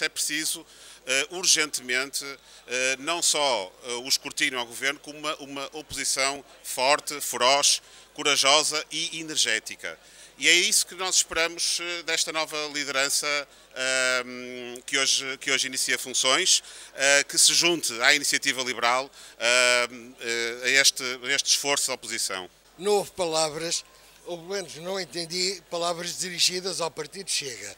É preciso uh, urgentemente uh, não só uh, o escrutínio ao governo, como uma, uma, oposição forte, feroz, corajosa e energética. E é isso que nós esperamos desta nova liderança ehm, que, hoje, que hoje inicia funções, que se junte à iniciativa liberal, ehm, a este, a este esforço da oposição. Não houve palavras, ou pelo menos não entendi palavras dirigidas ao Partido Chega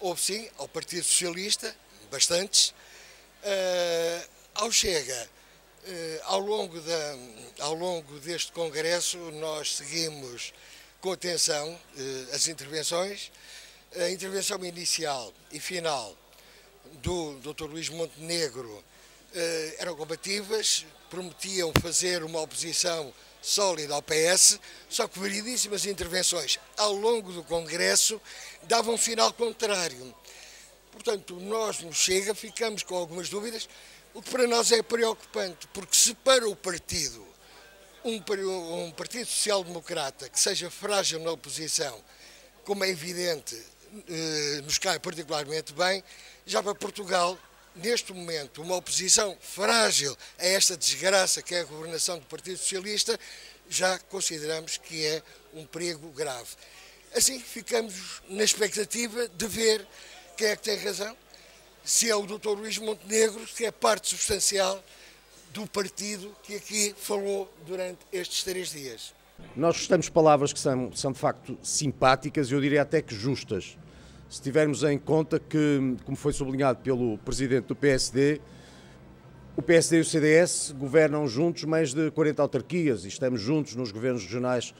houve sim ao Partido Socialista, bastantes, uh, ao Chega. Uh, ao, longo da, ao longo deste Congresso, nós seguimos com atenção uh, as intervenções. A intervenção inicial e final do Dr. Luís Montenegro eram combativas, prometiam fazer uma oposição sólida ao PS, só que variedíssimas intervenções ao longo do Congresso davam um sinal contrário. Portanto, nós no Chega ficamos com algumas dúvidas, o que para nós é preocupante, porque se para o partido, um, um partido social-democrata que seja frágil na oposição, como é evidente, eh, nos cai particularmente bem, já para Portugal neste momento, uma oposição frágil a esta desgraça que é a governação do Partido Socialista, já consideramos que é um perigo grave. Assim, ficamos na expectativa de ver quem é que tem razão, se é o Dr. Luís Montenegro, se é parte substancial do partido que aqui falou durante estes três dias. Nós gostamos de palavras que são, são de facto simpáticas eu diria até que justas se tivermos em conta que, como foi sublinhado pelo presidente do PSD, o PSD e o CDS governam juntos mais de 40 autarquias e estamos juntos nos governos regionais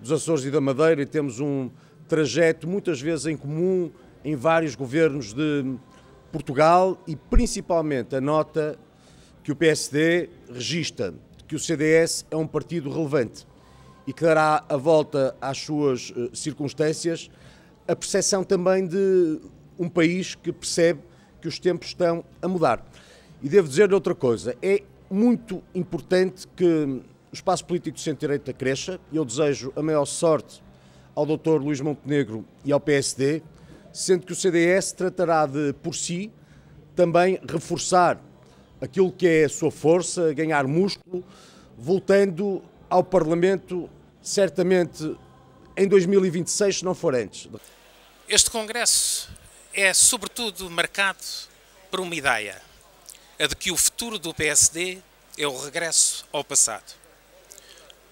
dos Açores e da Madeira e temos um trajeto muitas vezes em comum em vários governos de Portugal e principalmente a nota que o PSD registra que o CDS é um partido relevante e que dará a volta às suas eh, circunstâncias a percepção também de um país que percebe que os tempos estão a mudar. E devo dizer outra coisa, é muito importante que o espaço político de centro-direita cresça e eu desejo a maior sorte ao Dr. Luís Montenegro e ao PSD, sendo que o CDS tratará de, por si, também reforçar aquilo que é a sua força, ganhar músculo, voltando ao Parlamento, certamente em 2026, se não for antes. Este Congresso é, sobretudo, marcado por uma ideia: a de que o futuro do PSD é o regresso ao passado.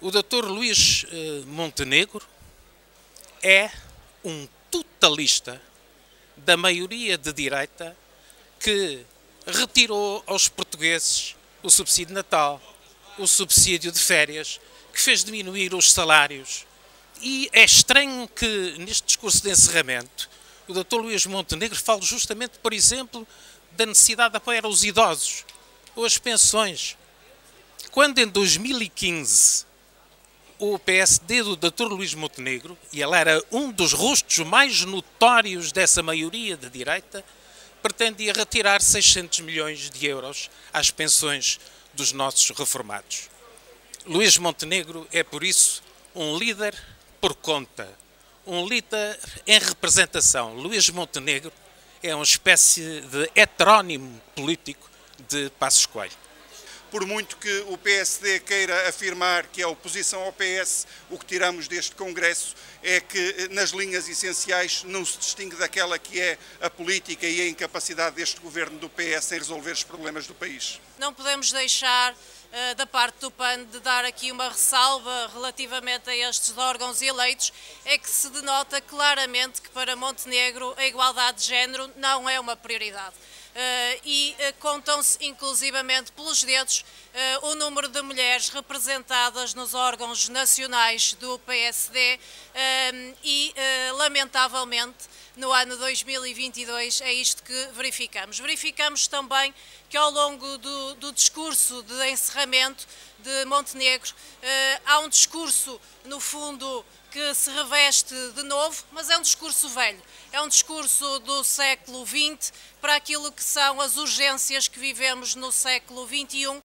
O Dr. Luís eh, Montenegro é um totalista da maioria de direita que retirou aos portugueses o subsídio de Natal, o subsídio de férias, que fez diminuir os salários e é estranho que neste discurso de encerramento o Dr. Luís Montenegro fale justamente, por exemplo, da necessidade de apoiar os idosos ou as pensões. Quando em 2015 o PSD do Dr. Luís Montenegro, e ele era um dos rostos mais notórios dessa maioria de direita, pretendia retirar 600 milhões de euros às pensões dos nossos reformados. Luís Montenegro é, por isso, um líder por conta. Um líder em representação. Luís Montenegro é uma espécie de heterónimo político de Passos Coelho. Por muito que o PSD queira afirmar que é oposição ao PS, o que tiramos deste Congresso é que, nas linhas essenciais, não se distingue daquela que é a política e a incapacidade deste governo do PS em resolver os problemas do país. Não podemos deixar da parte do PAN de dar aqui uma ressalva relativamente a estes órgãos eleitos, é que se denota claramente que para Montenegro a igualdade de género não é uma prioridade. Uh, e uh, contam-se inclusivamente pelos dedos uh, o número de mulheres representadas nos órgãos nacionais do PSD e, lamentavelmente, no ano 2022 é isto que verificamos. Verificamos também que ao longo do, do discurso de encerramento de Montenegro há um discurso, no fundo, que se reveste de novo, mas é um discurso velho. É um discurso do século XX para aquilo que são as urgências que vivemos no século XXI.